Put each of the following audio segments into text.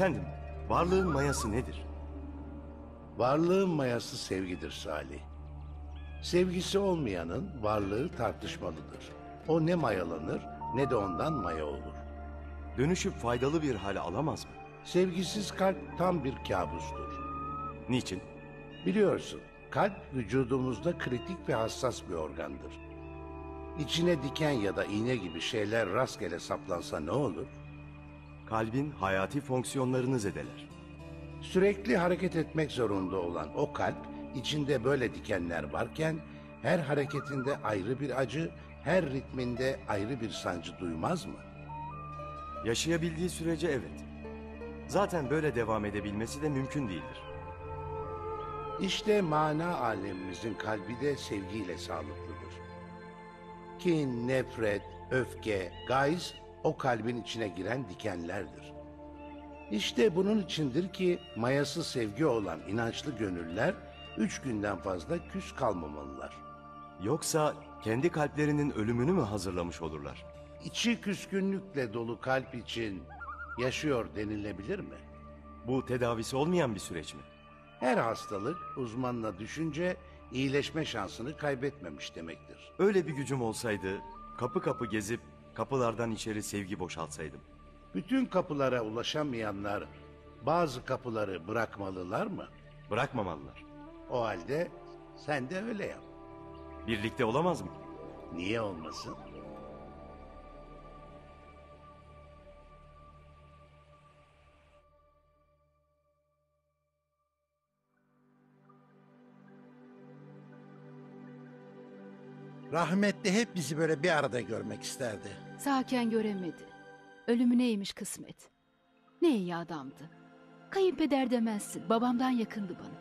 Efendim, varlığın mayası nedir? Varlığın mayası sevgidir Salih. Sevgisi olmayanın varlığı tartışmalıdır. O ne mayalanır ne de ondan maya olur. Dönüşüp faydalı bir hale alamaz mı? Sevgisiz kalp tam bir kabustur. Niçin? Biliyorsun, kalp vücudumuzda kritik ve hassas bir organdır. İçine diken ya da iğne gibi şeyler rastgele saplansa ne olur? Kalbin hayati fonksiyonlarını zedeler. Sürekli hareket etmek zorunda olan o kalp, içinde böyle dikenler varken her hareketinde ayrı bir acı, her ritminde ayrı bir sancı duymaz mı? Yaşayabildiği sürece evet. Zaten böyle devam edebilmesi de mümkün değildir. İşte mana alemimizin kalbi de sevgiyle sağlıklıdır. Kin, nefret, öfke, gayz o kalbin içine giren dikenlerdir. İşte bunun içindir ki mayası sevgi olan inançlı gönüller üç günden fazla küs kalmamalılar. Yoksa kendi kalplerinin ölümünü mü hazırlamış olurlar? İçi küskünlükle dolu kalp için yaşıyor denilebilir mi? Bu tedavisi olmayan bir süreç mi? Her hastalık uzmanla düşünce iyileşme şansını kaybetmemiş demektir. Öyle bir gücüm olsaydı kapı kapı gezip kapılardan içeri sevgi boşaltsaydım. Bütün kapılara ulaşamayanlar bazı kapıları bırakmalılar mı? Bırakmamalılar. O halde sen de öyle yap. Birlikte olamaz mı? Niye olmasın? Rahmetli hep bizi böyle bir arada görmek isterdi. Sağken göremedi. Ölümü neymiş kısmet. Ne iyi adamdı. Kayınpeder demezsin. Babamdan yakındı bana.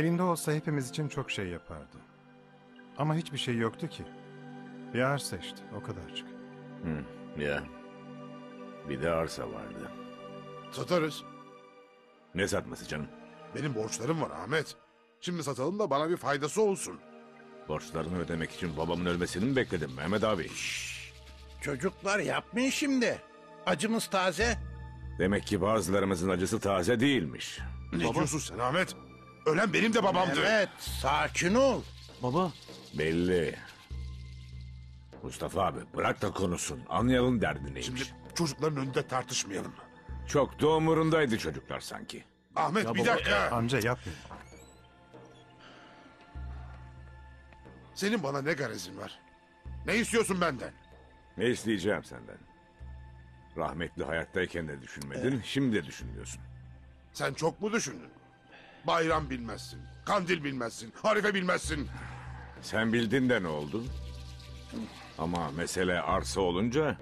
Elinde olsa hepimiz için çok şey yapardı. Ama hiçbir şey yoktu ki. Bir arsa işte, o kadarcık. Hı, ya. Bir de arsa vardı. Satarız. Ne satması canım? Benim borçlarım var Ahmet. Şimdi satalım da bana bir faydası olsun. Borçlarını ödemek için babamın ölmesini mi bekledim Mehmet abi? Çocuklar yapmayın şimdi. Acımız taze. Demek ki bazılarımızın acısı taze değilmiş. Ne diyorsun sen Ahmet? Ölen benim de babamdı. Evet, sakin ol. Baba. Belli. Mustafa abi bırak da konuşsun. Anlayalım derdi neymiş. Şimdi çocukların önünde tartışmayalım. Çok da umurundaydı çocuklar sanki. Ahmet bir dakika. Amca yapmayın. Senin bana ne garezin var? Ne istiyorsun benden? Ne isteyeceğim senden? Rahmetli hayattayken de düşünmedin, şimdi de düşünmüyorsun. Sen çok mu düşündün? Bayram bilmezsin. Kandil bilmezsin. Harife bilmezsin. Sen bildin de ne oldu? Ama mesele arsa olunca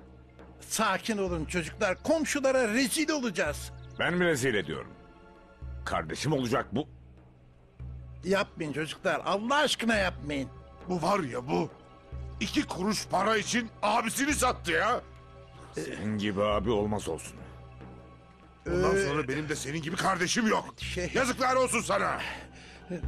Sakin olun çocuklar. Komşulara rezil olacağız. ben mi rezil ediyorum? Kardeşim olacak bu. Yapmayın çocuklar. Allah aşkına yapmayın. Bu var ya bu. İki kuruş para için abisini sattı ya. Senin gibi abi olmaz olsun. Bundan sonra benim de senin gibi kardeşim yok. Şey- Yazıklar olsun sana.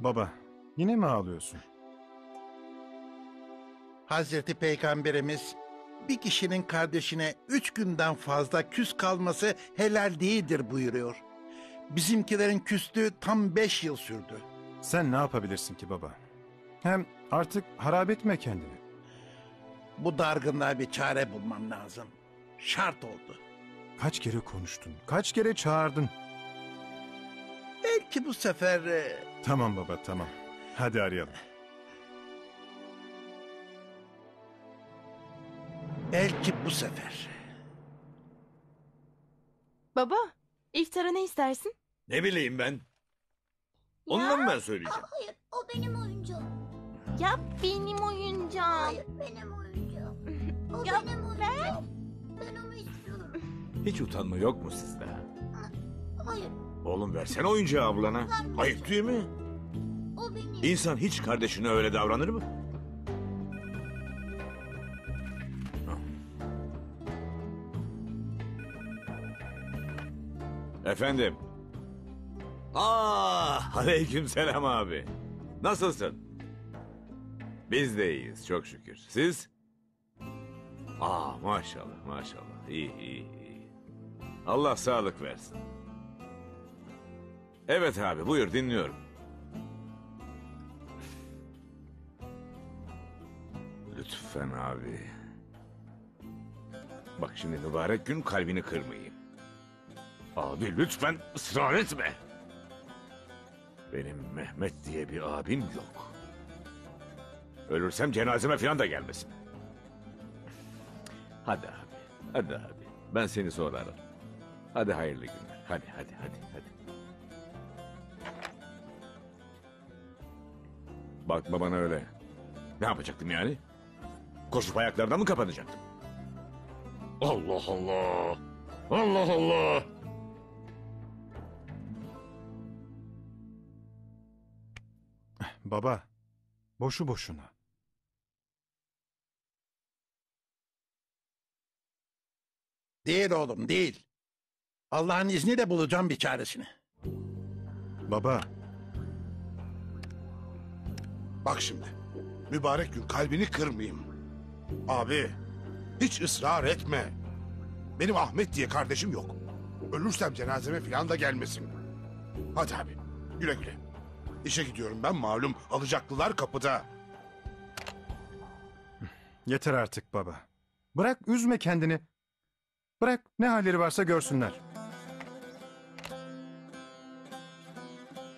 Baba, yine mi ağlıyorsun? Hazreti Peygamberimiz bir kişinin kardeşine üç günden fazla küs kalması helal değildir buyuruyor. Bizimkilerin küstüğü tam beş yıl sürdü. Sen ne yapabilirsin ki baba? Hem artık harap etme kendini. Bu dargınlığa bir çare bulmam lazım. Şart oldu. Kaç kere konuştun, kaç kere çağırdın. Belki bu sefer e, Tamam baba, tamam. Hadi arayalım. belki bu sefer. Baba, iftara ne istersin? Ne bileyim ben. Onunla mı ben söyleyeceğim? Hayır, o benim oyuncağım. Ya benim oyuncağım. Hayır, benim oyuncağım. O Ya benim oyuncağım. Ben onu istiyorum. Hiç utanma yok mu sizde? Hayır, Oğlum versene oyuncağı ablana. Ayıp değil mi? İnsan hiç kardeşine öyle davranır mı? Efendim. Aa, aleyküm selam abi. Nasılsın? Biz de iyiyiz çok şükür. Siz? Aa maşallah maşallah. İyi iyi iyi. Allah sağlık versin. Evet abi buyur dinliyorum. Lütfen abi. Bak şimdi mübarek gün kalbini kırmayayım. Abi lütfen ısrar etme. Benim Mehmet diye bir abim yok. Ölürsem cenazeme falan da gelmesin. Hadi abi, hadi abi. Ben seni sonra ararım. Hadi hayırlı günler. Hadi, hadi, hadi, hadi. Bakma bana öyle. Ne yapacaktım yani? Koşup ayaklarına mı kapanacaktım? Allah Allah! Allah Allah! Baba, boşu boşuna. Değil oğlum değil. Allah'ın izniyle bulacağım bir çaresini. Baba, Bak şimdi. Mübarek gün kalbini kırmayayım. Abi hiç ısrar etme. Benim Ahmet diye kardeşim yok. Ölürsem cenazeme falan da gelmesin. Hadi abi güle güle. İşe gidiyorum ben malum alacaklılar kapıda. yeter artık baba. Bırak üzme kendini. Bırak ne halleri varsa görsünler.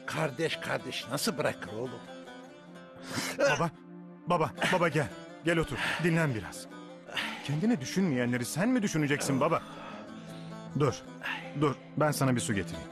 Kardeş kardeş nasıl bırakır oğlum? Baba, baba, baba gel. Gel otur, dinlen biraz. Kendini düşünmeyenleri sen mi düşüneceksin baba? Dur, dur. Ben sana bir su getireyim.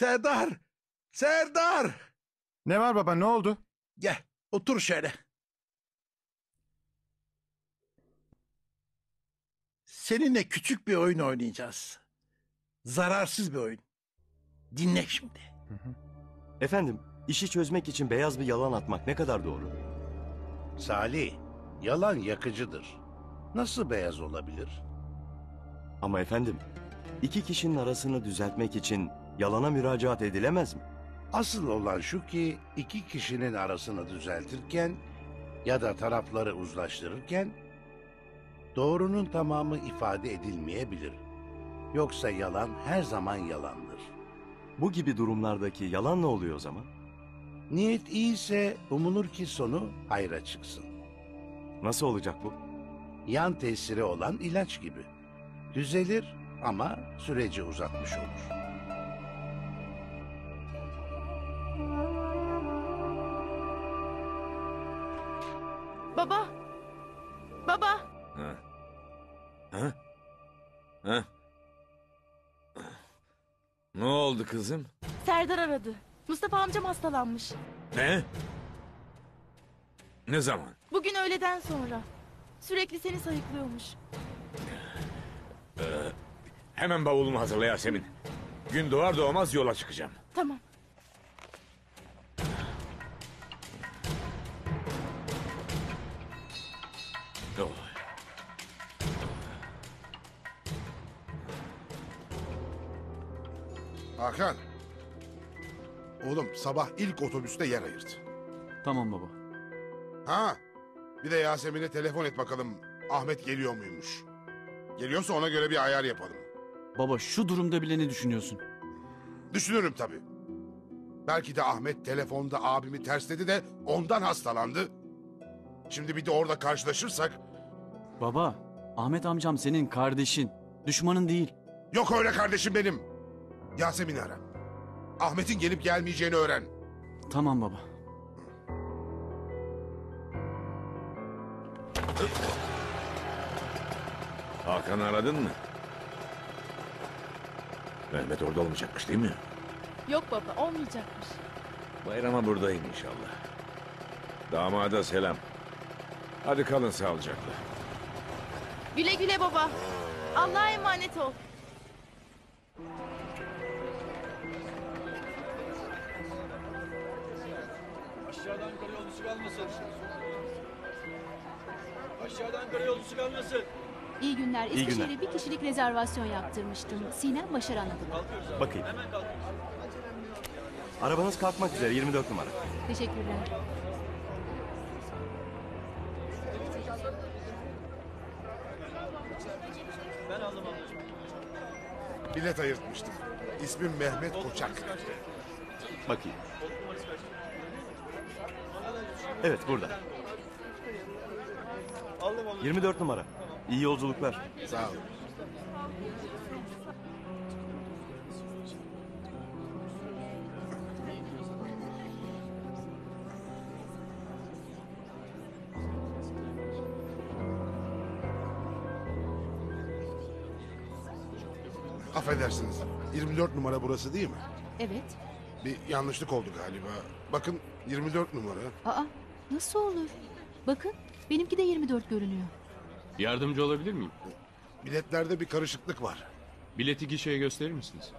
Serdar! Serdar! Ne var baba, ne oldu? Gel otur şöyle. Seninle küçük bir oyun oynayacağız. Zararsız bir oyun. Dinle şimdi. Efendim, işi çözmek için beyaz bir yalan atmak ne kadar doğru? Salih, yalan yakıcıdır. Nasıl beyaz olabilir? Ama efendim, iki kişinin arasını düzeltmek için yalana müracaat edilemez mi? Asıl olan şu ki iki kişinin arasını düzeltirken ya da tarafları uzlaştırırken doğrunun tamamı ifade edilmeyebilir. Yoksa yalan her zaman yalandır. Bu gibi durumlardaki yalan ne oluyor o zaman? Niyet iyiyse umulur ki sonu hayra çıksın. Nasıl olacak bu? Yan tesiri olan ilaç gibi. Düzelir ama süreci uzatmış olur. Oldu kızım? Serdar aradı. Mustafa amcam hastalanmış. Ne? Ne zaman? Bugün öğleden sonra. Sürekli seni sayıklıyormuş. Hemen bavulumu hazırla Yasemin. Gün doğar doğmaz yola çıkacağım. Tamam. Hakan. Oğlum sabah ilk otobüste yer ayırt. Tamam baba. Ha. Bir de Yasemin'e telefon et bakalım. Ahmet geliyor muymuş? Geliyorsa ona göre bir ayar yapalım. Baba şu durumda bile ne düşünüyorsun? Düşünürüm tabii. Belki de Ahmet telefonda abimi tersledi de ondan hastalandı. Şimdi bir de orada karşılaşırsak... Baba, Ahmet amcam senin kardeşin. Düşmanın değil. Yok öyle kardeşim benim. Yasemin'i ara. Ahmet'in gelip gelmeyeceğini öğren. Tamam baba. Hakan'ı aradın mı? Mehmet orada olmayacakmış değil mi? Yok baba olmayacakmış. Bayrama buradayım inşallah. Damada selam. Hadi kalın sağlıcakla. Güle güle baba. Allah'a emanet ol. Kalmasın. Aşağıdan karayolcusu kalmasın. İyi günler. İyi günler. Eskişehir'e bir kişilik rezervasyon yaptırmıştım. Sinem Başaran adına. Bakayım. Arabanız kalkmak üzere 24 numara. Teşekkürler. Ben aldım ablacığım. Bilet ayırtmıştım. İsmim Mehmet Koçak. Bakayım. Evet burada. Aldım ablacığım. 24 numara. İyi yolculuklar. Sağ olun. Affedersiniz. 24 numara burası değil mi? Evet. Bir yanlışlık oldu galiba. Bakın 24 numara. Aa nasıl olur? Bakın benimki de 24 görünüyor. Yardımcı olabilir miyim? Biletlerde bir karışıklık var. Bileti gişeye gösterir misiniz?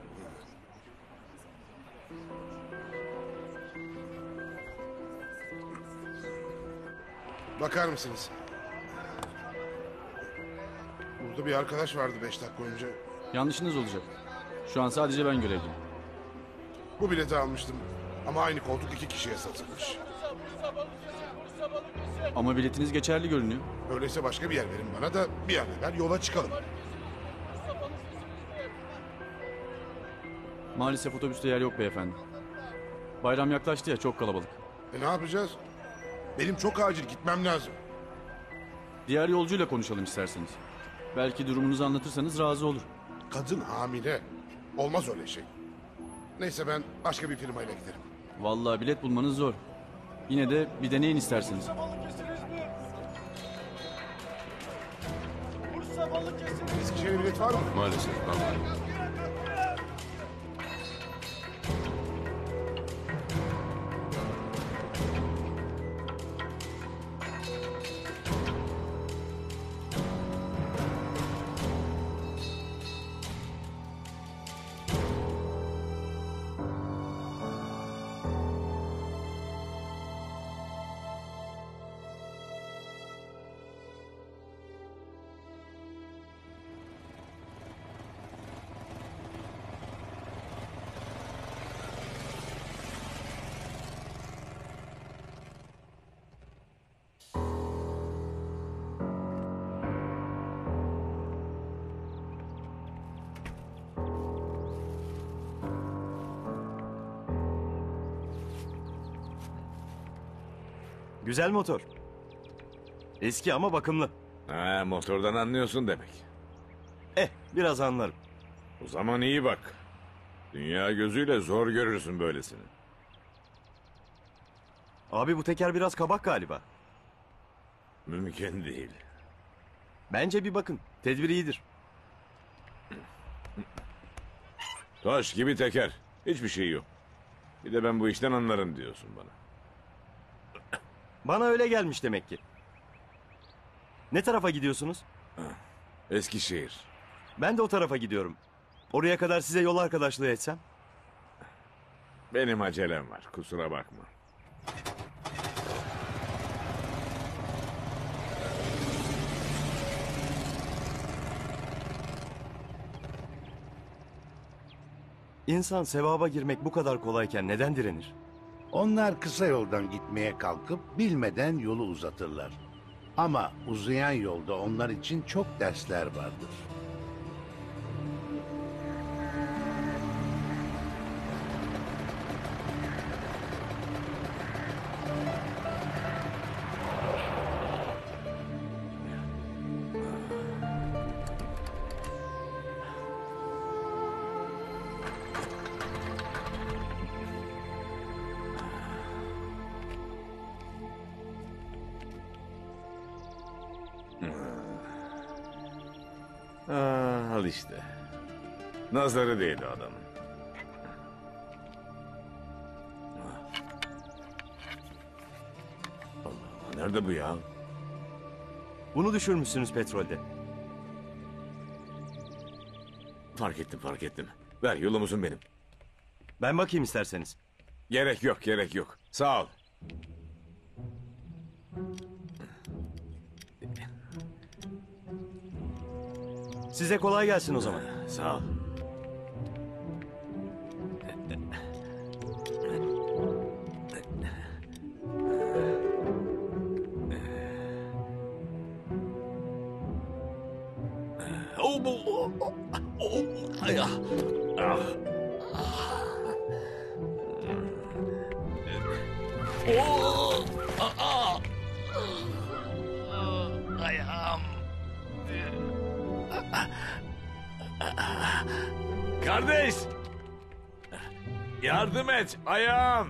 Bakar mısınız? Burada bir arkadaş vardı 5 dakika önce. Yanlışınız olacak. Şu an sadece ben görevliyim. Bu bileti almıştım. Ama aynı koltuk iki kişiye satılmış. Ama biletiniz geçerli görünüyor. Öyleyse başka bir yer verin bana da bir an evvel yola çıkalım. Maalesef otobüste yer yok beyefendi. Bayram yaklaştı ya çok kalabalık. E ne yapacağız? Benim çok acil gitmem lazım. Diğer yolcuyla konuşalım isterseniz. Belki durumunuzu anlatırsanız razı olur. Kadın hamile. Olmaz öyle şey. Neyse ben başka bir firmayla giderim. Vallahi bilet bulmanız zor. Yine de bir deneyin isterseniz. Eskişehir bilet var mı? Maalesef. Güzel motor. Eski ama bakımlı. Ha, motordan anlıyorsun demek. Eh biraz anlarım. O zaman iyi bak. Dünya gözüyle zor görürsün böylesini. Abi bu teker biraz kabak galiba. Mümkün değil. Bence bir bakın. Tedbir iyidir. Taş gibi teker. Hiçbir şey yok. Bir de ben bu işten anlarım diyorsun bana. Bana öyle gelmiş demek ki. Ne tarafa gidiyorsunuz? Eskişehir. Ben de o tarafa gidiyorum. Oraya kadar size yol arkadaşlığı etsem. Benim acelem var. Kusura bakma. İnsan sevaba girmek bu kadar kolayken neden direnir? Onlar kısa yoldan gitmeye kalkıp bilmeden yolu uzatırlar. Ama uzayan yolda onlar için çok dersler vardır. Nazarı değdi. Allah Allah, nerede bu ya? Bunu düşürmüşsünüz petrolde. Fark ettim fark ettim. Ver yolumuzun benim. Ben bakayım isterseniz. Gerek yok gerek yok. Sağ ol. Size kolay gelsin o zaman. Sağ ol. Yardım et, ayağım!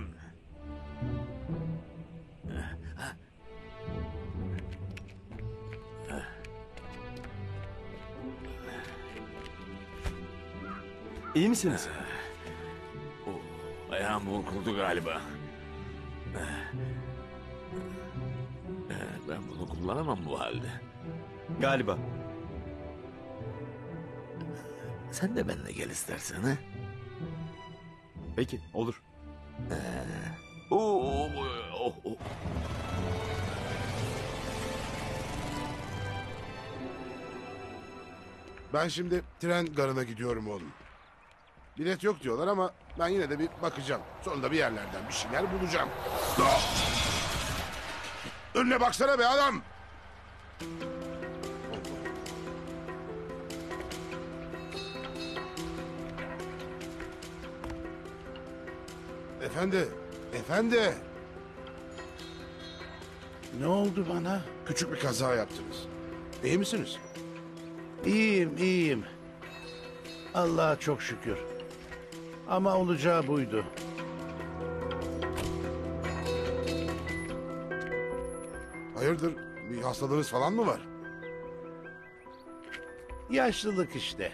İyi misiniz? Oh, ayağım burkuldu galiba. Ben bunu kullanamam bu halde. Galiba. Sen de benimle gel istersen ha? Peki olur. Oo, oh, oh, oh. Ben şimdi tren garına gidiyorum oğlum. Bilet yok diyorlar ama ben yine de bir bakacağım. Sonunda bir yerlerden bir şeyler bulacağım. Ah! Önüne baksana be adam. Efendi, efendi. Ne oldu bana? Küçük bir kaza yaptınız. İyi misiniz? İyiyim, iyiyim. Allah'a çok şükür. Ama olacağı buydu. Hayırdır, bir hastalığınız falan mı var? Yaşlılık işte.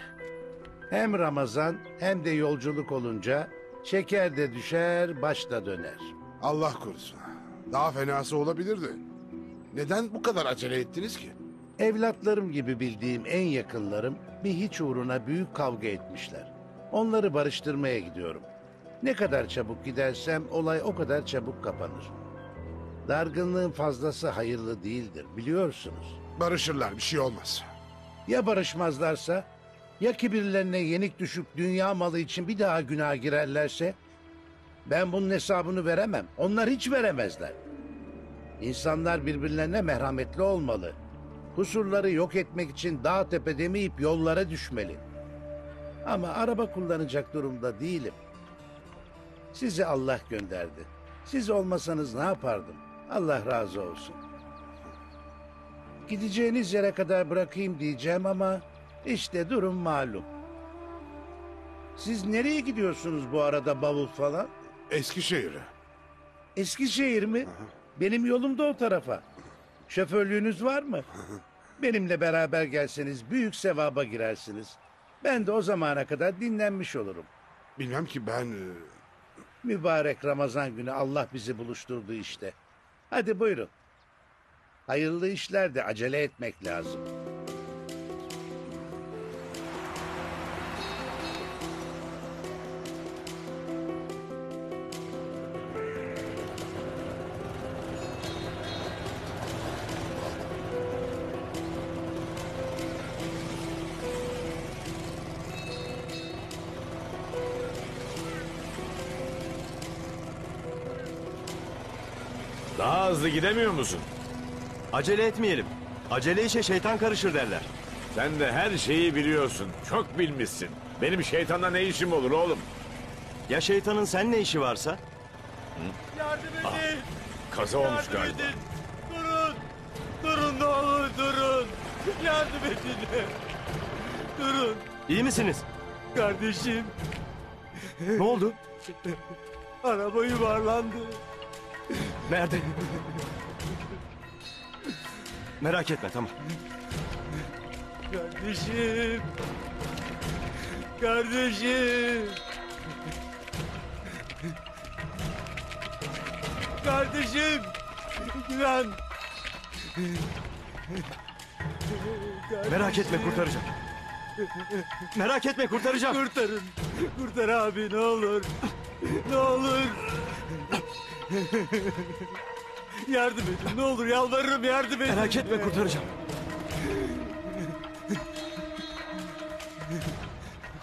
Hem Ramazan hem de yolculuk olunca şeker de düşer, baş da döner. Allah korusun. Daha fenası olabilirdi. Neden bu kadar acele ettiniz ki? Evlatlarım gibi bildiğim en yakınlarım bir hiç uğruna büyük kavga etmişler. Onları barıştırmaya gidiyorum. Ne kadar çabuk gidersem olay o kadar çabuk kapanır. Dargınlığın fazlası hayırlı değildir biliyorsunuz. Barışırlar, bir şey olmaz. Ya barışmazlarsa? Ya kibirlerine yenik düşüp dünya malı için bir daha günah girerlerse? Ben bunun hesabını veremem. Onlar hiç veremezler. İnsanlar birbirlerine merhametli olmalı. Kusurları yok etmek için dağ tepe demeyip yollara düşmeli. Ama araba kullanacak durumda değilim. Sizi Allah gönderdi. Siz olmasanız ne yapardım? Allah razı olsun. Gideceğiniz yere kadar bırakayım diyeceğim ama işte durum malum. Siz nereye gidiyorsunuz bu arada bavul falan? Eskişehir'e. Eskişehir mi? Benim yolum da o tarafa. Şoförlüğünüz var mı? Benimle beraber gelseniz büyük sevaba girersiniz. Ben de o zamana kadar dinlenmiş olurum. Bilmem ki ben... e, Mübarek Ramazan günü Allah bizi buluşturdu işte. Hadi buyurun. Hayırlı işlerde acele etmek lazım. Hızlı gidemiyor musun? Acele etmeyelim. Acele işe şeytan karışır derler. Sen de her şeyi biliyorsun. Çok bilmişsin. Benim şeytanla ne işim olur oğlum? Ya şeytanın sen ne işi varsa? Yardım edin. Kaza olmuş Yardım galiba. edin. Durun. Durun ne olur durun. Yardım edin. Durun. İyi misiniz? Kardeşim. Ne oldu? Araba yuvarlandı. Nerede? Merak etme tamam. Kardeşim. Kardeşim. Kardeşim. Güven. Merak etme kurtaracağım. Merak etme kurtaracağım. Kurtarın. Kurtar abi ne olur. Ne olur. Yardım edin ne olur yalvarırım yardım edin. Merak etme kurtaracağım.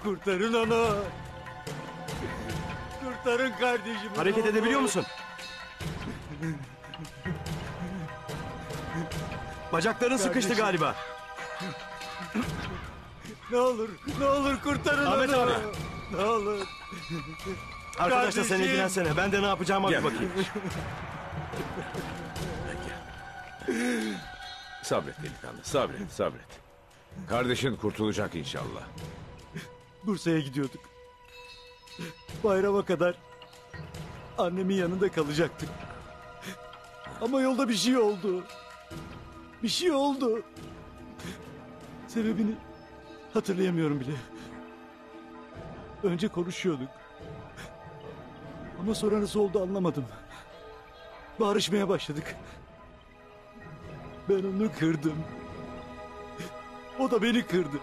Kurtarın onu. Kurtarın kardeşimi. Hareket ne edebiliyor musun? Bacakların sıkıştı Kardeşim. galiba. Ne olur, ne olur kurtarın Ahmet onu. abi. Ne olur. Arkadaşla sen Kardeşim. ilgilensene. Ben de ne yapacağıma Gel. bir bakayım. Sabret delikanlı, sabret, sabret. Kardeşin kurtulacak inşallah. Bursa'ya gidiyorduk. Bayrama kadar annemin yanında kalacaktık. Ama yolda bir şey oldu. Bir şey oldu. Sebebini hatırlayamıyorum bile. Önce konuşuyorduk. Ama sonra nasıl oldu anlamadım. Bağırışmaya başladık. Ben onu kırdım. O da beni kırdı.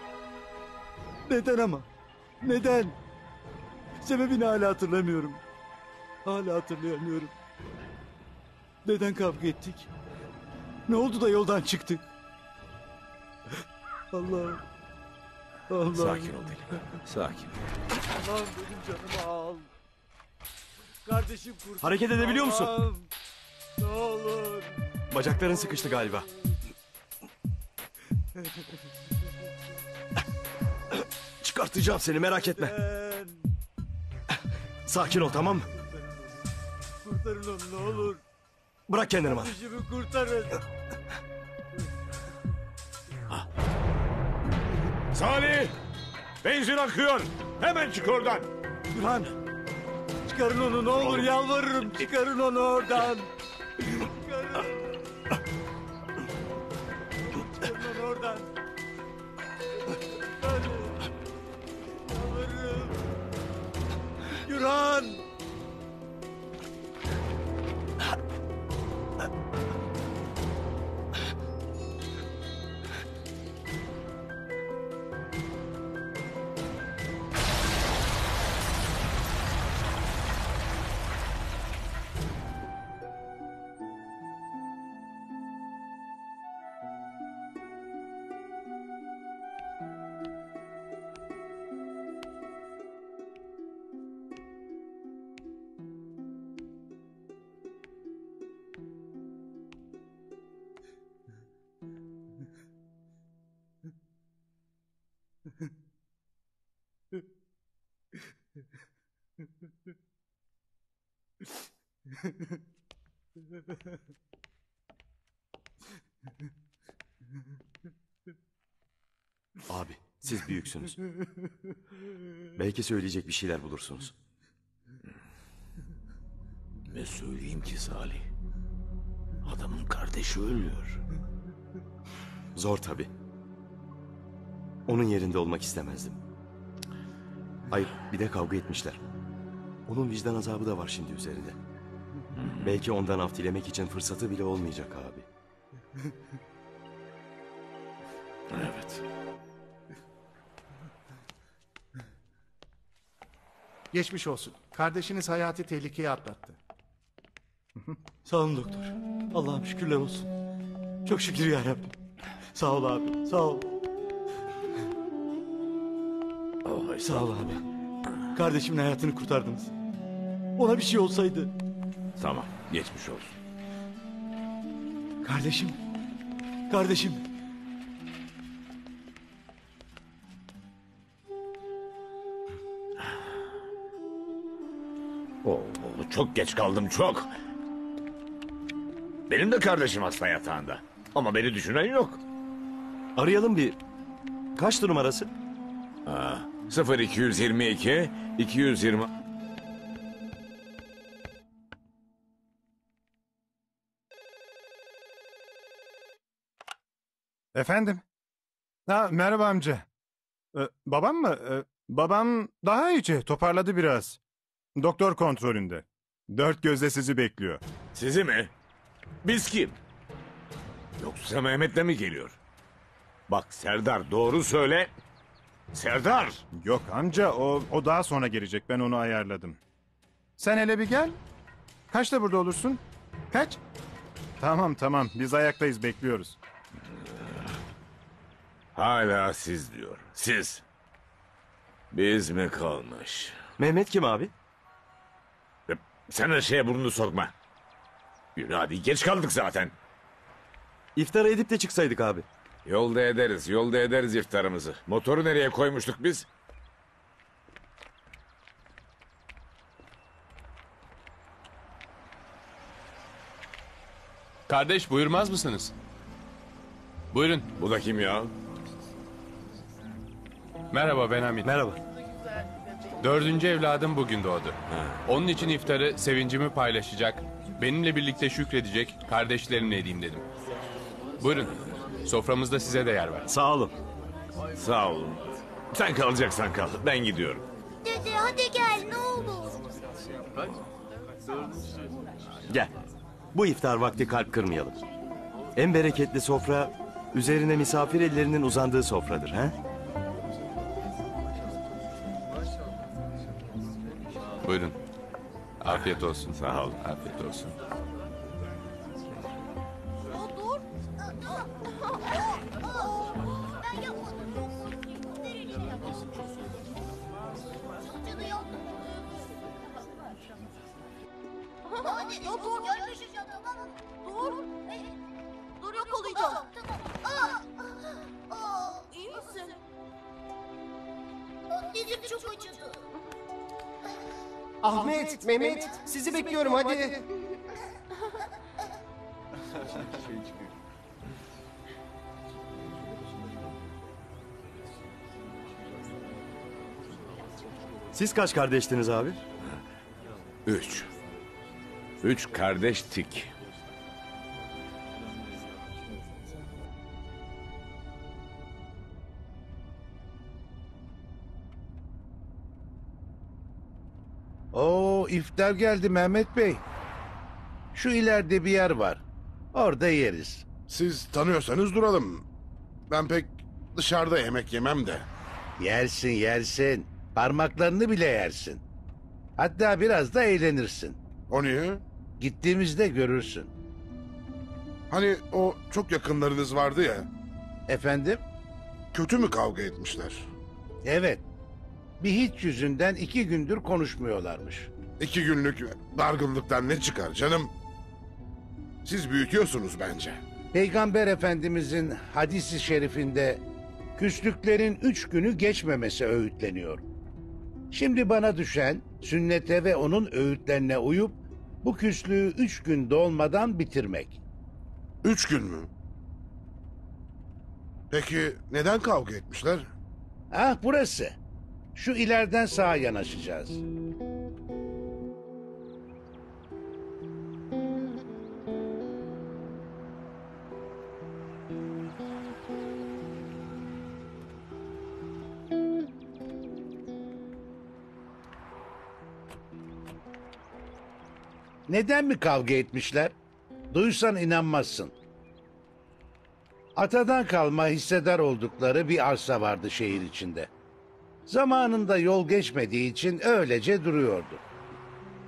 Neden ama? Neden? Sebebini hala hatırlamıyorum. Hala hatırlayamıyorum. Neden kavga ettik? Ne oldu da yoldan çıktık? Allah. Allah. Sakin ol delikanlı, sakin ol. Allah'ım benim canımı al. Kardeşim kurtul. Hareket edebiliyor musun? Allah'ım. Ne olur. Bacakların sıkıştı galiba. Çıkartacağım seni merak etme. Ben. Sakin ol tamam mı? Kurtarın onu ne olur. Bırak kendini bana. Kardeşimi kurtarın. Salih! Benzin akıyor. Hemen çık oradan. Burhan. Çıkarın onu ne olur yalvarırım. Çıkarın onu oradan. Çıkarın. Çıkarın onu oradan. Çıkarın. Yalvarırım. Gürhan. Abi siz büyüksünüz. Belki söyleyecek bir şeyler bulursunuz. Ne söyleyeyim ki Salih? Adamın kardeşi. Ölüyor. Zor tabii. Onun yerinde olmak istemezdim. Hayır, bir de kavga etmişler. Onun vicdan azabı da var şimdi üzerinde. Belki ondan af dilemek için fırsatı bile olmayacak abi. Evet. Geçmiş olsun. Kardeşiniz hayati tehlikeye atlattı. Sağ olun doktor. Allah'ım şükürler olsun. Çok şükür ya Rabbim. Sağ ol abi. Sağ ol. Sağ ol abi. Kardeşimin hayatını kurtardınız. Ona bir şey olsaydı. Tamam, geçmiş olsun. Kardeşim. Kardeşim. Oo, çok geç kaldım çok. Benim de kardeşim hasta yatağında. Ama beni düşünen yok. Arayalım bir. Kaçtı numarası? Aa, 0222 220 Efendim? Ha, merhaba amca. Ee, babam mı? Ee, babam daha iyice toparladı biraz. Doktor kontrolünde. Dört gözle sizi bekliyor. Sizi mi? Biz kim? Yoksa Mehmet'le mi geliyor? Bak Serdar doğru söyle. Serdar! Yok amca o, o daha sonra gelecek ben onu ayarladım. Sen hele bir gel. Kaçta burada olursun? Kaç? Tamam tamam biz ayaktayız bekliyoruz. Hala siz diyor. Siz. Biz mi kalmış? Mehmet kim abi? Sen her şeye burnunu sokma. Yürü hadi geç kaldık zaten. İftara edip de çıksaydık abi. Yolda ederiz, yolda ederiz iftarımızı. Motoru nereye koymuştuk biz? Kardeş buyurmaz mısınız? Buyurun. Bu da kim ya? Merhaba ben Hamit. Merhaba. Dördüncü evladım bugün doğdu. Onun için iftarı sevincimi paylaşacak, benimle birlikte şükredecek kardeşlerimle edeyim dedim. Buyurun. Soframızda size de yer var. Sağ olun. Sağ olun. Sen kalacaksan kal. Ben gidiyorum. Dede hadi gel ne olur. Gel. Bu iftar vakti kalp kırmayalım. En bereketli sofra üzerine misafir ellerinin uzandığı sofradır. He? Buyurun. Afiyet olsun. Sağ olun. Afiyet olsun. Mehmet sizi bekliyorum hadi. Siz kaç kardeştiniz abi? Üç. Üç kardeş iftar geldi Mehmet Bey. Şu ileride bir yer var. Orada yeriz. Siz tanıyorsanız duralım. Ben pek dışarıda yemek yemem de. Yersin yersin. Parmaklarını bile yersin. Hatta biraz da eğlenirsin. O niye? Gittiğimizde görürsün. Hani o çok yakınlarınız vardı ya. Efendim? Kötü mü kavga etmişler? Evet. Bir hiç yüzünden iki gündür konuşmuyorlarmış. İki günlük dargınlıktan ne çıkar canım? Siz büyütüyorsunuz bence. Peygamber Efendimizin hadisi şerifinde küslüklerin üç günü geçmemesi öğütleniyor. Şimdi bana düşen sünnete ve onun öğütlerine uyup bu küslüğü üç gün dolmadan bitirmek. Üç gün mü? Peki neden kavga etmişler? Ah burası. Şu ileriden sağa yanaşacağız. Neden mi kavga etmişler? Duysan inanmazsın. Atadan kalma hissedar oldukları bir arsa vardı şehir içinde. Zamanında yol geçmediği için öylece duruyordu.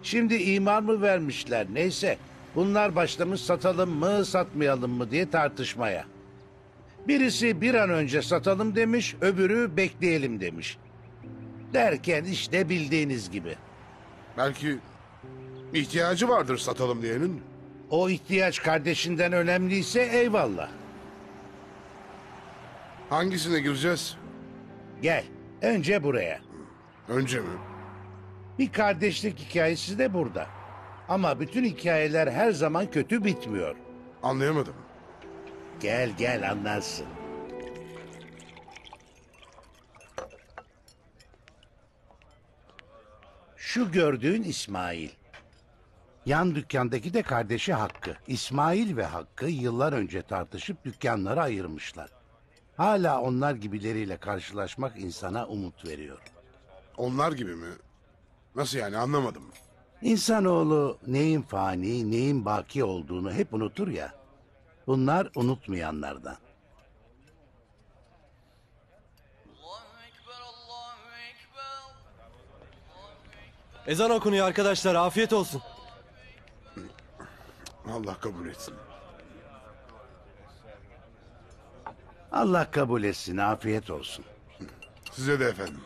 Şimdi imar mı vermişler neyse. Bunlar başlamış satalım mı satmayalım mı diye tartışmaya. Birisi bir an önce satalım demiş, öbürü bekleyelim demiş. Derken işte bildiğiniz gibi. Belki ihtiyacı vardır satalım diyenin. O ihtiyaç kardeşinden önemliyse eyvallah. Hangisine gireceğiz? Gel, önce buraya. Önce mi? Bir kardeşlik hikayesi de burada. Ama bütün hikayeler her zaman kötü bitmiyor. Anlayamadım. Gel gel anlarsın. Şu gördüğün İsmail. Yan dükkandaki de kardeşi Hakkı. İsmail ve Hakkı yıllar önce tartışıp dükkanları ayırmışlar. Hala onlar gibileriyle karşılaşmak insana umut veriyor. Onlar gibi mi? Nasıl yani anlamadım. İnsanoğlu neyin fani, neyin baki olduğunu hep unutur ya. Bunlar unutmayanlardan. Ezan okunuyor arkadaşlar. Afiyet olsun. Allah kabul etsin. Allah kabul etsin, afiyet olsun. Size de efendim.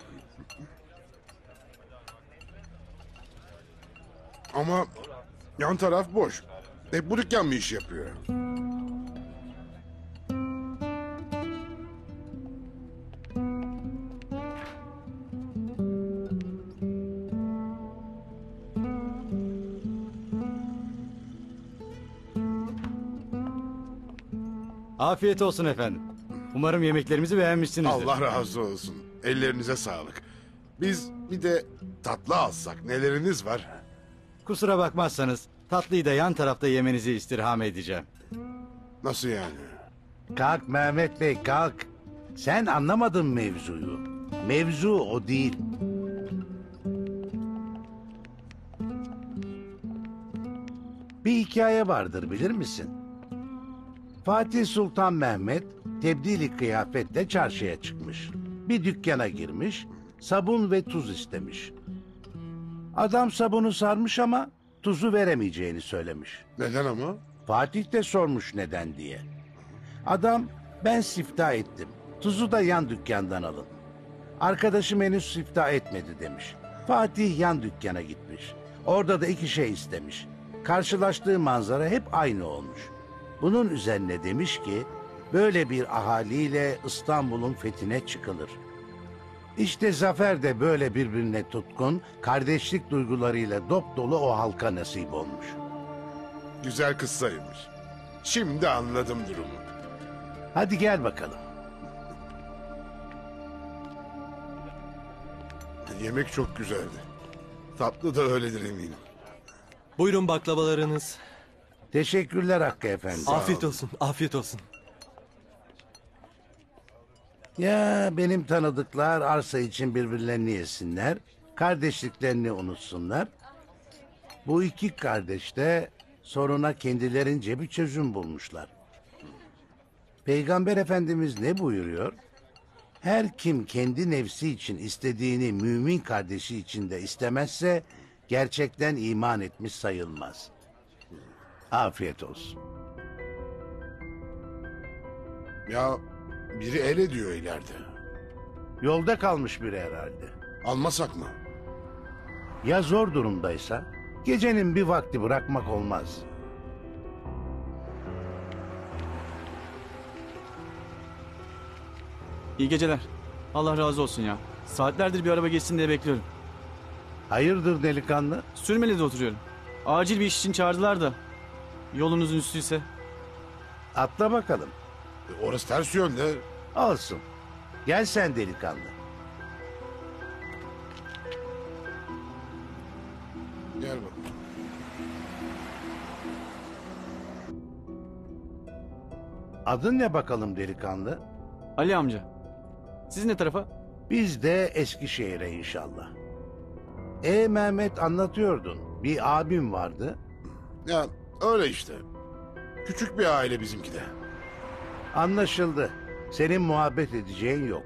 Ama yan taraf boş. Hep bu dükkan mı iş yapıyor? Afiyet olsun efendim. Umarım yemeklerimizi beğenmişsinizdir. Allah razı olsun. Ellerinize sağlık. Biz bir de tatlı alsak neleriniz var? Kusura bakmazsanız tatlıyı da yan tarafta yemenizi istirham edeceğim. Nasıl yani? Kalk Mehmet Bey kalk. Sen anlamadın mevzuyu. Mevzu o değil. Bir hikaye vardır bilir misin? Fatih Sultan Mehmet tebdili kıyafetle çarşıya çıkmış. Bir dükkana girmiş, sabun ve tuz istemiş. Adam sabunu sarmış ama tuzu veremeyeceğini söylemiş. Neden ama? Fatih de sormuş neden diye. Adam ben sifta ettim. Tuzu da yan dükkandan alın. Arkadaşım henüz sifta etmedi demiş. Fatih yan dükkana gitmiş. Orada da iki şey istemiş. Karşılaştığı manzara hep aynı olmuş. Bunun üzerine demiş ki böyle bir ahaliyle İstanbul'un fethine çıkılır. İşte Zafer de böyle birbirine tutkun, kardeşlik duygularıyla dop dolu o halka nasip olmuş. Güzel kıssaymış. Şimdi anladım durumu. Hadi gel bakalım. Yemek çok güzeldi. Tatlı da öyledir eminim. Buyurun baklavalarınız. Teşekkürler Hakkı Efendi. Afiyet olsun. Afiyet olsun. Ya benim tanıdıklar arsa için birbirlerini yesinler, kardeşliklerini unutsunlar. Bu iki kardeş de soruna kendilerince bir çözüm bulmuşlar. Peygamber Efendimiz ne buyuruyor? Her kim kendi nefsi için istediğini mümin kardeşi için de istemezse gerçekten iman etmiş sayılmaz. Afiyet olsun. Ya biri el ediyor ileride. Yolda kalmış biri herhalde. Almasak mı? Ya zor durumdaysa? Gecenin bir vakti bırakmak olmaz. İyi geceler. Allah razı olsun ya. Saatlerdir bir araba geçsin diye bekliyorum. Hayırdır delikanlı? Sürmeli'de oturuyorum. Acil bir iş için çağırdılar da. Yolunuzun üstüyse. Atla bakalım. E, Orası ters yönde. Olsun. Gel sen delikanlı. Gel bakalım. Adın ne bakalım delikanlı? Ali amca. Siz ne tarafa? Biz de Eskişehir'e inşallah. E Mehmet anlatıyordun. Bir abim vardı. Ya öyle işte. Küçük bir aile bizimki de. Anlaşıldı. Senin muhabbet edeceğin yok.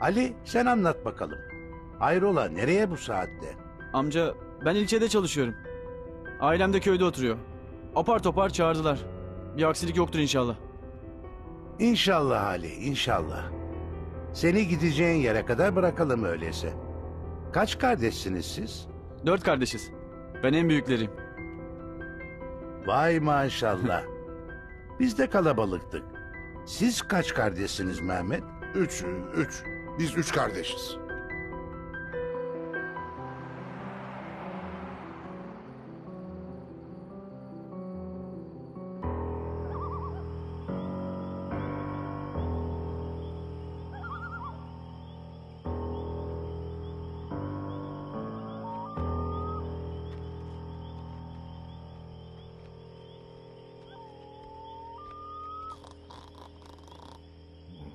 Ali sen anlat bakalım. Hayrola nereye bu saatte? Amca ben ilçede çalışıyorum. Ailem de köyde oturuyor. Apar topar çağırdılar. Bir aksilik yoktur inşallah. İnşallah Ali inşallah. Seni gideceğin yere kadar bırakalım öyleyse. Kaç kardeşsiniz siz? Dört kardeşiz. Ben en büyükleriyim. Vay maşallah. Biz de kalabalıktık. Siz kaç kardeşsiniz Mehmet? Üç, üç. Biz üç kardeşiz.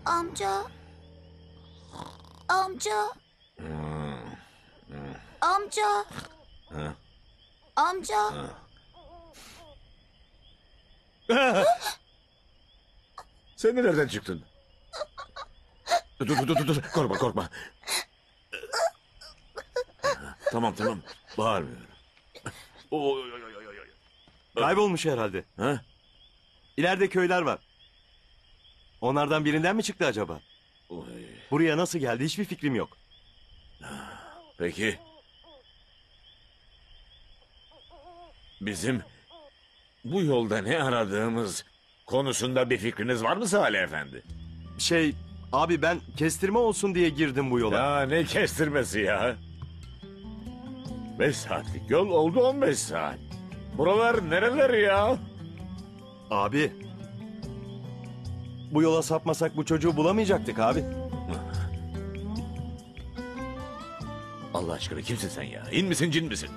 Amca. Amca. Amca. Amca. Sen de nereden çıktın? Dur dur dur dur korkma korkma. Tamam tamam bağırmıyorum. Oy, oy, oy, oy, oy. Kaybolmuş herhalde. Ha? İleride köyler var. Onlardan birinden mi çıktı acaba? Oy. Buraya nasıl geldi hiçbir fikrim yok. Peki. Bizim bu yolda ne aradığımız konusunda bir fikriniz var mı Salih Efendi? Şey abi ben kestirme olsun diye girdim bu yola. Ya ne kestirmesi ya? Beş saatlik yol oldu 15 saat. Buralar nereler ya? Abi. Bu yola sapmasak bu çocuğu bulamayacaktık abi. Allah aşkına kimsin sen ya? İn misin cin misin?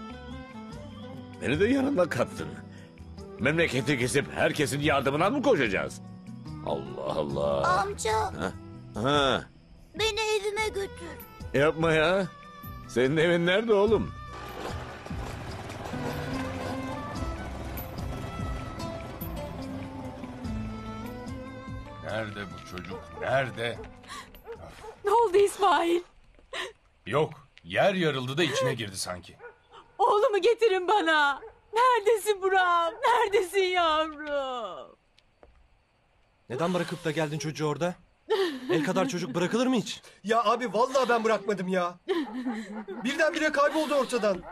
Beni de yanına kattın. Memleketi kesip herkesin yardımına mı koşacağız? Allah Allah. Amca. Ha? Ha, Beni evime götür. yapma ya. Senin evin nerede oğlum? Nerede bu çocuk? Nerede? Ne oldu İsmail? Yok. Yer yarıldı da içine girdi sanki. Oğlumu getirin bana. Neredesin Burak'ım? Neredesin yavrum? Neden bırakıp da geldin çocuğu orada? El kadar çocuk bırakılır mı hiç? Ya abi vallahi ben bırakmadım ya. Birdenbire kayboldu ortadan.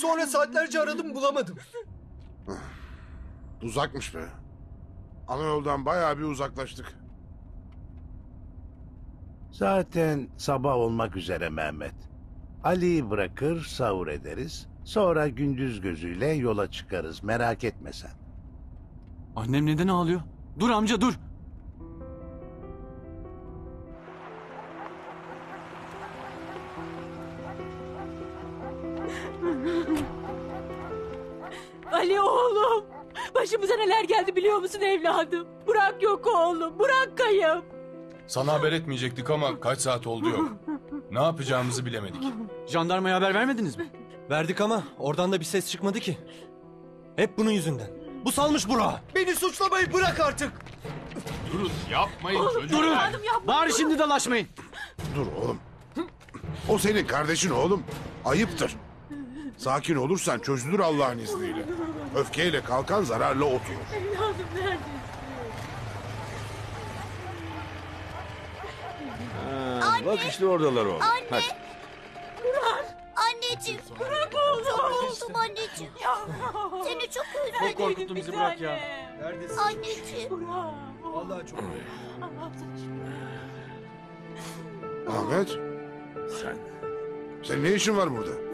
Sonra saatlerce aradım bulamadım. Uzakmış be. Ana yoldan bayağı bir uzaklaştık. Zaten sabah olmak üzere Mehmet. Ali'yi bırakır sahur ederiz. Sonra gündüz gözüyle yola çıkarız merak etme sen. Annem neden ağlıyor? Dur amca dur. Başımıza neler geldi biliyor musun evladım? Burak yok oğlum. Burak kayıp. Sana haber etmeyecektik ama kaç saat oldu yok. Ne yapacağımızı bilemedik. Jandarmaya haber vermediniz mi? Verdik ama oradan da bir ses çıkmadı ki. Hep bunun yüzünden. Bu salmış Burak'ı. Beni suçlamayı bırak artık. Durun yapmayın çocuklar. Durun. Evladım yapma. Bari şimdi dalaşmayın. Dur oğlum. O senin kardeşin oğlum. Ayıptır. Sakin olursan çözülür Allah'ın izniyle. Öfkeyle kalkan zararla oturur. Evladım neredesin? Bak işte oradalar oğlum. Anne. Hadi. Anneciğim. Bırak oğlum. Çok korktum anneciğim. Yavrum. Seni çok Çok özledim. korkuttun bizi bırak ya. Neredesin? Anneciğim. Burak. Vallahi çok Ahmet, Sen. senin ne işin var burada?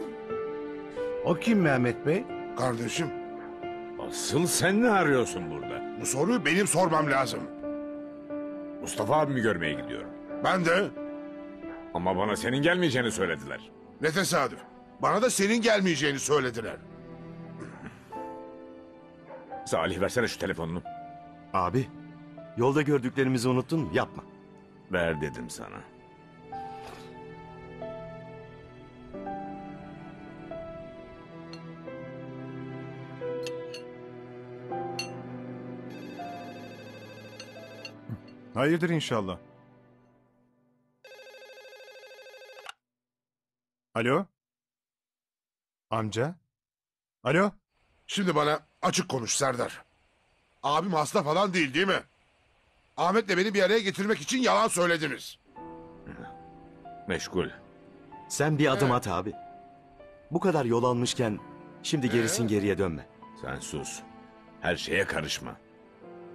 O kim Mehmet Bey? Kardeşim, Asıl sen ne arıyorsun burada? bu soruyu benim sormam lazım. Mustafa abimi görmeye gidiyorum. Ben de Ama bana senin gelmeyeceğini söylediler. ne tesadüf. Bana da senin gelmeyeceğini söylediler. Salih versene şu telefonunu. Abi yolda gördüklerimizi unuttun mu? Yapma. Ver dedim sana. Hayırdır inşallah. Alo? Amca? Alo? Şimdi bana açık konuş Serdar. Abim hasta falan değil değil mi? Ahmet'le beni bir araya getirmek için yalan söylediniz. Meşgul. Sen bir adım at abi. Bu kadar yol almışken şimdi gerisin geriye dönme. Sen sus. Her şeye karışma.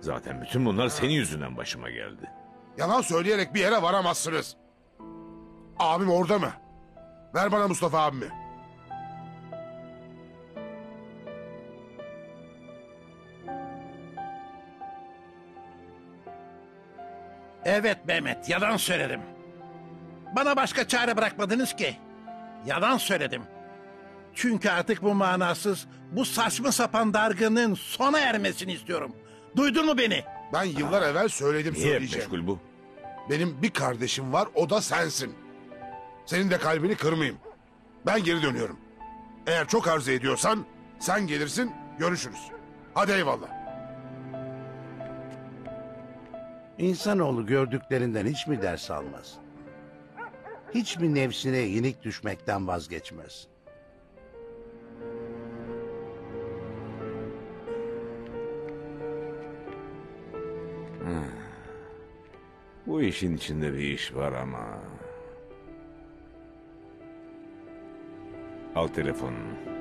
Zaten bütün bunlar senin yüzünden başıma geldi. Yalan söyleyerek bir yere varamazsınız. Abim orada mı? Ver bana Mustafa abimi. Evet Mehmet, yalan söyledim. Bana başka çare bırakmadınız ki. Yalan söyledim. Çünkü artık bu manasız, bu saçma sapan dargının sona ermesini istiyorum. Duydun mu beni? Ben yıllar evvel söyledim Niye hep söyleyeceğim. meşgul bu? Benim bir kardeşim var o da sensin. Senin de kalbini kırmayayım. Ben geri dönüyorum. Eğer çok arzu ediyorsan sen gelirsin görüşürüz. Hadi eyvallah. İnsanoğlu gördüklerinden hiç mi ders almaz? Hiç mi nefsine yenik düşmekten vazgeçmez? Bu işin içinde bir iş var ama. Al telefonunu.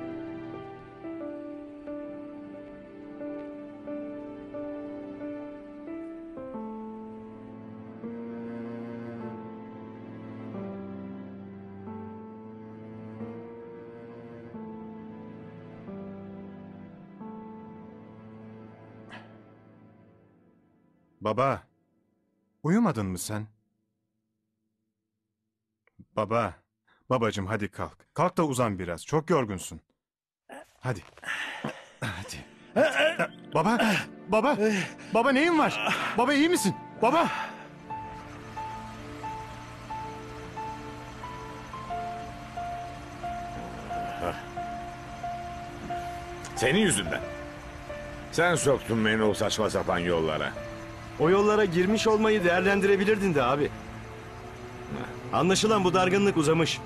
Baba. Uyumadın mı sen? Baba. Babacım hadi kalk. Kalk da uzan biraz. Çok yorgunsun. Hadi. Hadi. Baba. Baba. Baba neyin var? Baba iyi misin? Baba. Senin yüzünden. Sen soktun beni o saçma sapan yollara. O yollara girmiş olmayı değerlendirebilirdin de abi. Anlaşılan bu dargınlık uzamış.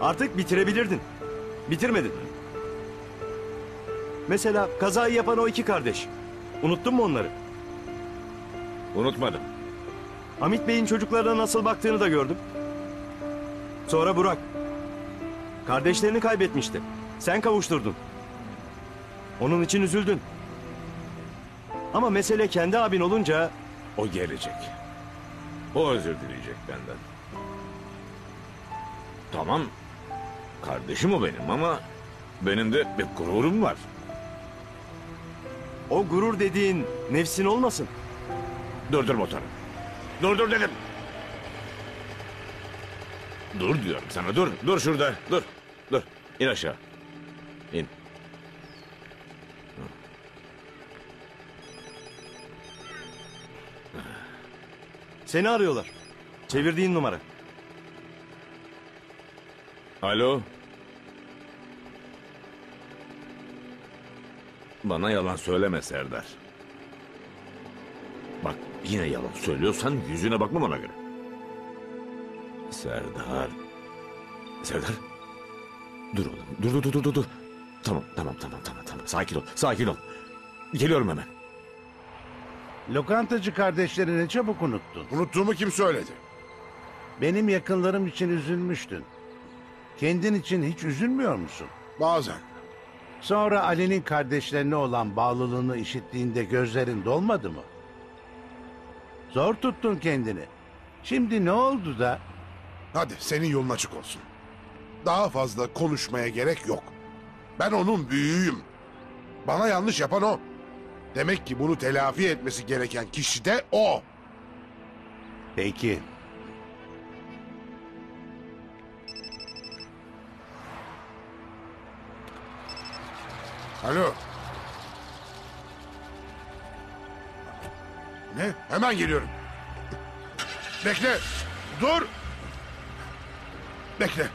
Artık bitirebilirdin. Bitirmedin. Mesela kazayı yapan o iki kardeş. Unuttun mu onları? Unutmadım. Hamit Bey'in çocuklarına nasıl baktığını da gördüm. Sonra Burak. Kardeşlerini kaybetmişti. Sen kavuşturdun. Onun için üzüldün. Ama mesele kendi abin olunca O gelecek. O özür dileyecek benden. Tamam. Kardeşim o benim ama benim de bir gururum var. o gurur dediğin nefsin olmasın. Durdur motoru. Durdur dedim. Dur diyorum sana dur. Dur şurada. Dur. Dur. İn aşağı. İn. Seni arıyorlar. Çevirdiğin numara. Alo. Bana yalan söyleme Serdar. Bak yine yalan söylüyorsan yüzüne bakmam ona göre. Serdar. Serdar. Dur oğlum. Dur dur dur dur dur. Tamam tamam tamam tamam tamam. Sakin ol. Sakin ol. Geliyorum hemen. Lokantacı kardeşleri ne çabuk unuttun. Unuttuğumu kim söyledi? Benim yakınlarım için üzülmüştün. Kendin için hiç üzülmüyor musun? Bazen. Sonra Ali'nin kardeşlerine olan bağlılığını işittiğinde gözlerin dolmadı mı? Zor tuttun kendini. Şimdi ne oldu da? Hadi senin yolun açık olsun. Daha fazla konuşmaya gerek yok. Ben onun büyüğüyüm. Bana yanlış yapan o. Demek ki bunu telafi etmesi gereken kişi de o. Peki. Alo. Ne? Hemen geliyorum. Bekle. Dur. Bekle.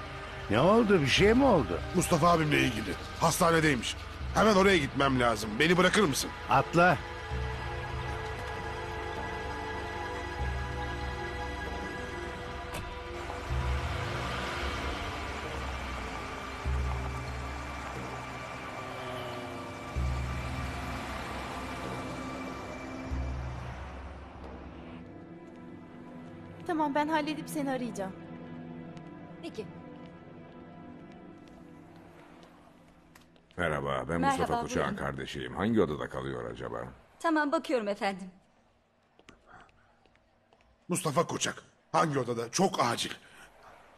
Ne oldu? Bir şey mi oldu? Mustafa abimle ilgili. Hastanedeymiş. Hemen oraya gitmem lazım. Beni bırakır mısın? Atla. Tamam ben halledip seni arayacağım. Merhaba, ben Merhaba, Mustafa Koçak'ın buyurun. kardeşiyim. Hangi odada kalıyor acaba? Tamam bakıyorum efendim. Mustafa Koçak. Hangi odada? Çok acil.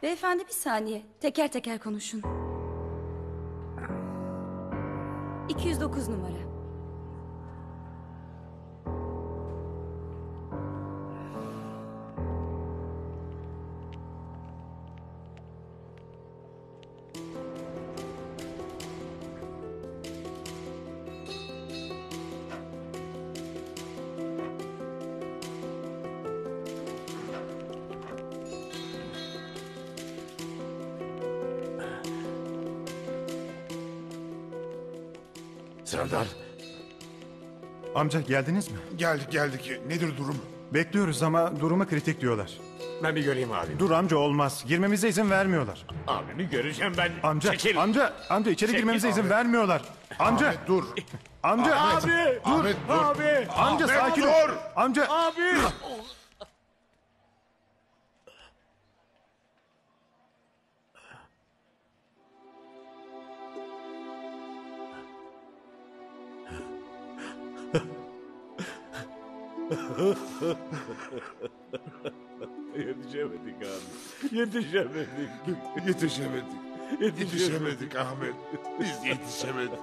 Beyefendi bir saniye. Teker teker konuşun. 209 numara. Serdar. Amca geldiniz mi? Geldik geldik. Nedir durum? Bekliyoruz ama durumu kritik diyorlar. Ben bir göreyim abi. Dur amca olmaz. Girmemize izin vermiyorlar. Abimi göreceğim ben. Amca, Çekil. amca, amca içeri Çekil. girmemize izin vermiyorlar. Amca. Ahmet dur. Amca. Ahmet. Dur. Ahmet dur. Abi. Amca Ahmet, sakin ol. Amca. Abi. Yetişemedik. Yetişemedik. Yetişemedik Ahmet. Biz yetişemedik.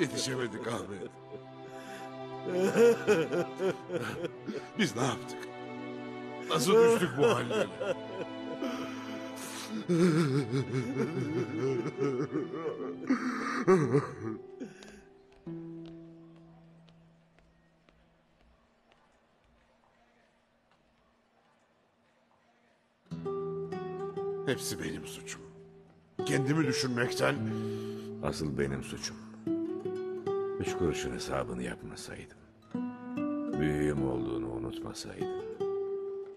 Yetişemedik Ahmet. Biz ne yaptık? Nasıl düştük bu hallere? Hepsi benim suçum. Kendimi düşünmekten Asıl benim suçum. Üç kuruşun hesabını yapmasaydım. Büyüğüm olduğunu unutmasaydım.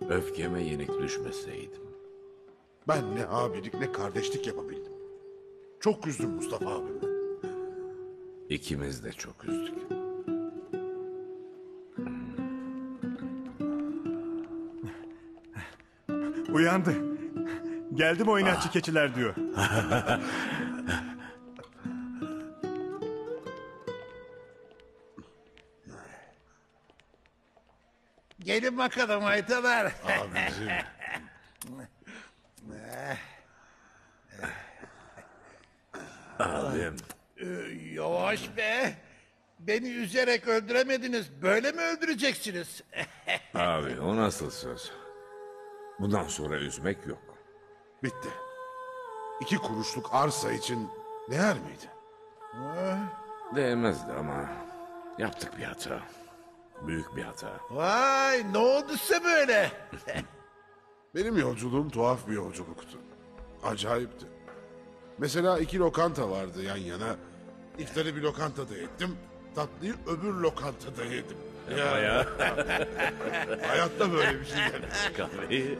Öfkeme yenik düşmeseydim. ben ne abilik ne kardeşlik yapabildim. Çok üzdüm Mustafa abimi. İkimiz de çok üzdük. Uyandı. Geldi mi oynatçı keçiler diyor. Gelin bakalım haytalar. Abicim. Abim. Ee, Yavaş be. Beni üzerek öldüremediniz. Böyle mi öldüreceksiniz? Abi o nasıl söz? Bundan sonra üzmek yok. Bitti. İki kuruşluk arsa için değer miydi? Değmezdi ama yaptık bir hata. Büyük bir hata. Vay ne oldu size böyle? Benim yolculuğum tuhaf bir yolculuktu. Acayipti. Mesela iki lokanta vardı yan yana. İftarı bir lokantada ettim. Tatlıyı öbür lokantada yedim. Ya. Hayatta böyle bir şey gelmedi. Kahveyi.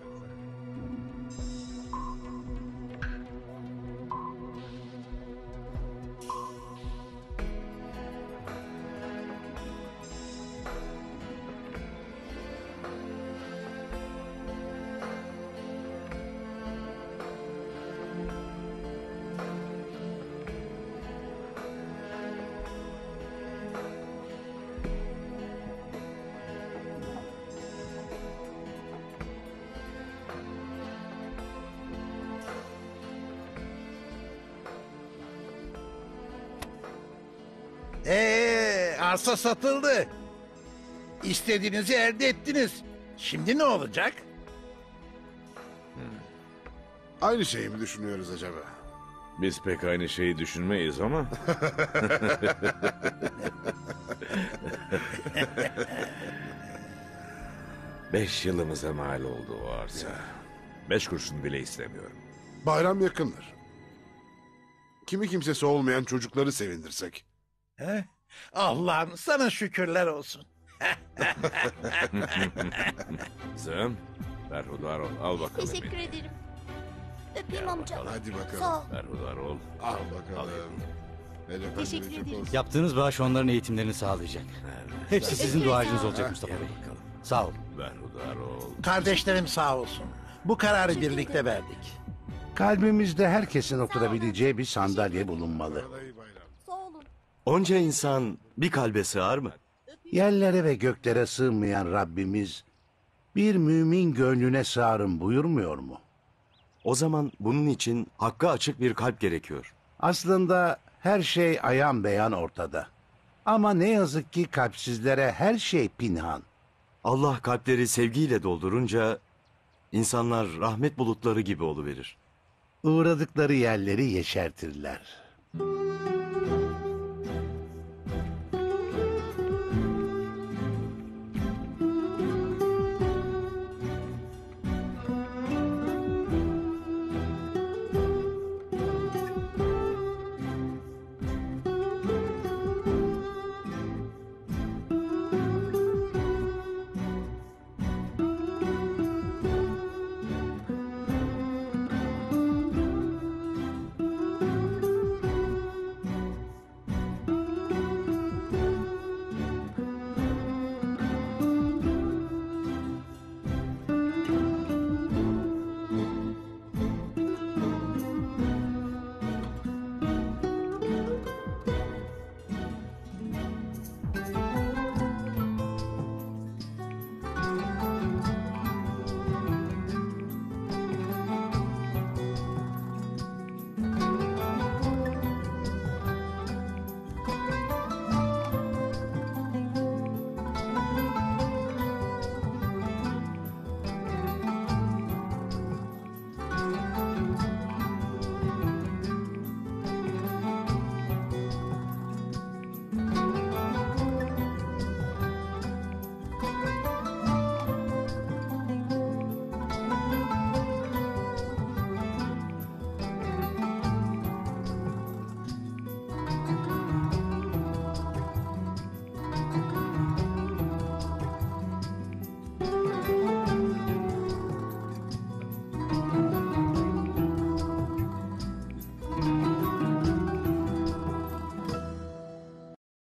Ee, arsa satıldı. İstediğinizi elde ettiniz. Şimdi ne olacak? Aynı şeyi mi düşünüyoruz acaba? Biz pek aynı şeyi düşünmeyiz ama. Beş yılımıza mal oldu o arsa. Beş kurşun bile istemiyorum. Bayram yakındır. Kimi kimsesi olmayan çocukları sevindirsek. He? Allah'ım sana şükürler olsun. Sen berhudar ol. Al bakalım. Teşekkür ederim. Öpeyim amca. Hadi bakalım. Sağ ol. Berhudar ol. Al bakalım. El efendine Teşekkür çok ederim. olsun. Yaptığınız bağış onların eğitimlerini sağlayacak. Hepsi sizin duacınız olacak Mustafa Bey. Sağ olun. Berhudar ol. Kardeşlerim sağ olsun. Bu kararı birlikte verdik. Kalbimizde herkesin oturabileceği bir sandalye bulunmalı. Onca insan bir kalbe sığar mı? Yerlere ve göklere sığmayan Rabbimiz bir mümin gönlüne sığarım buyurmuyor mu? O zaman bunun için hakka açık bir kalp gerekiyor. Aslında her şey ayan beyan ortada. Ama ne yazık ki kalpsizlere her şey pinhan. Allah kalpleri sevgiyle doldurunca insanlar rahmet bulutları gibi oluverir. Uğradıkları yerleri yeşertirler.